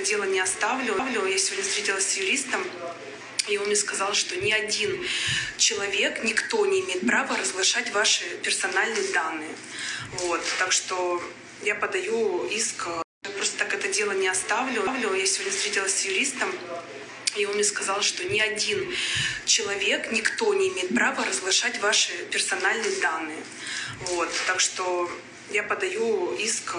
это дело не оставлю. Я сегодня встретилась с юристом, и он мне сказал, что ни один человек, никто не имеет права разглашать ваши персональные данные. Вот. Так что я подаю иск. Я просто так это дело не оставлю. Я сегодня встретилась с юристом, и он мне сказал, что ни один человек, никто не имеет права разглашать ваши персональные данные. Вот. Так что я подаю иск